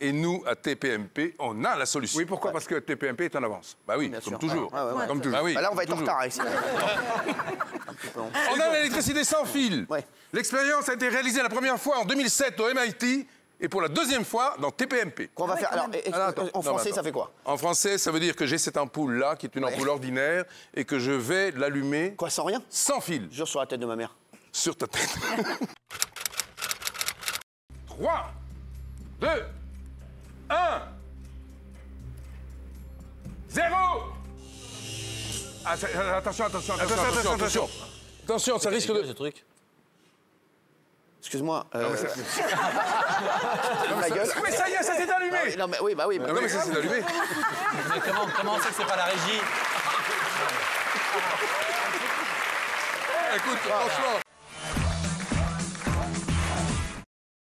Et nous, à TPMP, on a la solution. Oui, pourquoi? Parce que TPMP est en avance. Bah oui, Bien comme sûr. toujours. Ouais, ouais, ouais. Comme toujours. Bah oui, Bah là, on va être en toujours. retard ici. Petit peu, on- a l'électricité sans fil. Ouais. L'expérience a été réalisée la première fois en 2007 au MIT et pour la deuxième fois dans TPMP. Qu'on va faire. Alors, Ah, attends. en Non, français, ça fait quoi? En français, ça veut dire que j'ai cette ampoule-là, qui est une ampoule ordinaire, et que je vais l'allumer Quoi, sans rien? sans fil, Jure sur la tête de ma mère. sur ta tête. 3, Attention, attention, attention, attention, attention. Attention, ça risque de... ce truc Excuse-moi. Euh... Mais ça y est, ça s'est allumé Ah Non, mais oui, bah oui. bah Non, oui. mais ça s'est allumé. Mais comment, comment on sait que c'est pas la régie Écoute, franchement,